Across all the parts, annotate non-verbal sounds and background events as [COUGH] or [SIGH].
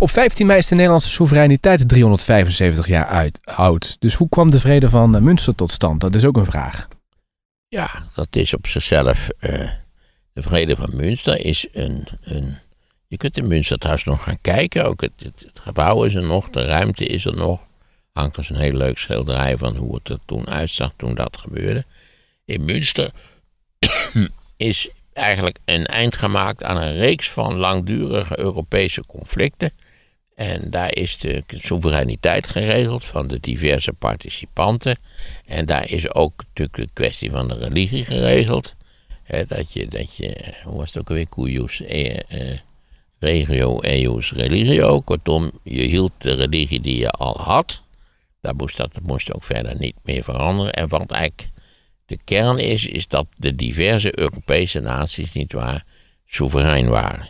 Op 15 mei is de Nederlandse soevereiniteit 375 jaar uit. Dus hoe kwam de vrede van eh, Münster tot stand? Dat is ook een vraag. Ja, dat is op zichzelf. Uh, de vrede van Münster is een, een. Je kunt in Münster trouwens nog gaan kijken. Ook het, het, het, gebouw is er nog, de ruimte is er nog. Hangt dus een heel leuk schilderij van hoe het er toen uitzag toen dat gebeurde. In Münster [COUGHS] is eigenlijk een eind gemaakt aan een reeks van langdurige Europese conflicten. En daar is de soevereiniteit geregeld van de diverse participanten. En daar is ook natuurlijk de kwestie van de religie geregeld. dat je, dat je, hoe was het ook alweer, cuius, eh, eh, regio, eius, religio. Kortom, je hield de religie die je al had. Daar moest dat moest ook verder niet meer veranderen. En wat eigenlijk de kern is, is dat de diverse Europese naties, nietwaar, soeverein waren.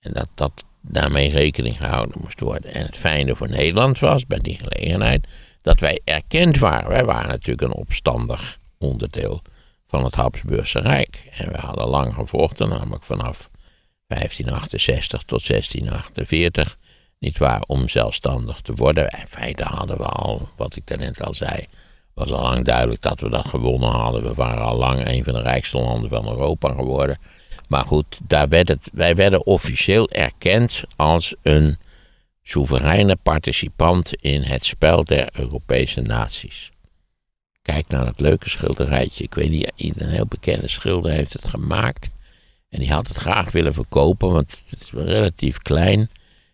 En dat, dat daarmee rekening gehouden moest worden. En het fijne voor Nederland was, bij die gelegenheid, dat wij erkend waren. Wij waren natuurlijk een opstandig onderdeel van het Habsburgse Rijk. En we hadden lang gevochten, namelijk vanaf 1568 tot 1648, niet waar, om zelfstandig te worden. In feite hadden we al, wat ik daarnet al zei, was al lang duidelijk dat we dat gewonnen hadden. We waren al lang een van de rijkste landen van Europa geworden. Maar goed, daar werd het, wij werden officieel erkend als een soevereine participant in het spel der Europese naties. Kijk naar dat leuke schilderijtje. Ik weet niet, een heel bekende schilder heeft het gemaakt. En die had het graag willen verkopen, want het is relatief klein.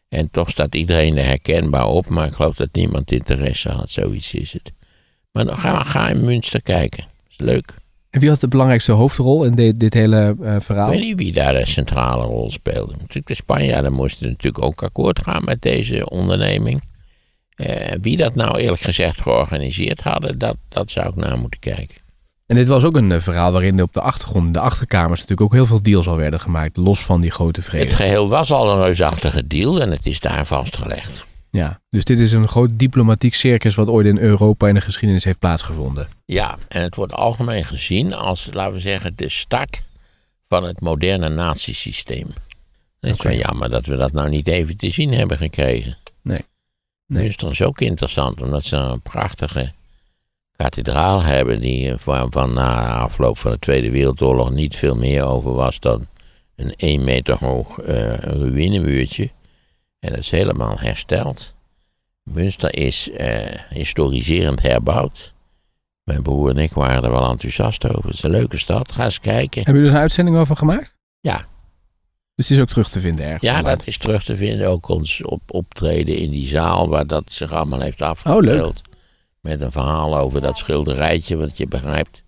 En toch staat iedereen er herkenbaar op, maar ik geloof dat niemand interesse had. Zoiets is het. Maar dan ga, ga in Münster kijken. is leuk. En wie had de belangrijkste hoofdrol in dit, dit hele uh, verhaal? Ik weet niet wie daar de centrale rol speelde. Natuurlijk de Spanjaarden moesten natuurlijk ook akkoord gaan met deze onderneming. Uh, wie dat nou eerlijk gezegd georganiseerd hadden, dat, dat zou ik naar moeten kijken. En dit was ook een uh, verhaal waarin op de achtergrond, de achterkamers, natuurlijk ook heel veel deals al werden gemaakt, los van die grote vrede. Het geheel was al een reusachtige deal en het is daar vastgelegd. Ja, dus dit is een groot diplomatiek circus wat ooit in Europa in de geschiedenis heeft plaatsgevonden. Ja, en het wordt algemeen gezien als, laten we zeggen, de start van het moderne natiesysteem. Het is wel jammer dat we dat nou niet even te zien hebben gekregen. Nee. nee. Münster is ook interessant, omdat ze een prachtige kathedraal hebben die van, van na afloop van de Tweede Wereldoorlog niet veel meer over was dan een 1 meter hoog uh, ruïnemuurtje. En dat is helemaal hersteld. Münster is uh, historiserend herbouwd. Mijn broer en ik waren er wel enthousiast over. Het is een leuke stad. Ga eens kijken. Hebben jullie er een uitzending over gemaakt? Ja. Dus die is ook terug te vinden ergens? Ja, dat is terug te vinden. Ook ons op, optreden in die zaal waar dat zich allemaal heeft afgespeeld. Oh, Met een verhaal over dat schilderijtje, wat je begrijpt.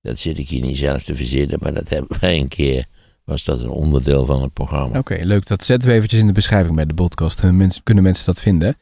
Dat zit ik hier niet zelf te verzinnen, maar dat hebben we een keer was dat een onderdeel van het programma. Oké, leuk. Dat zetten we eventjes in de beschrijving bij de podcast. Mensen, kunnen mensen dat vinden?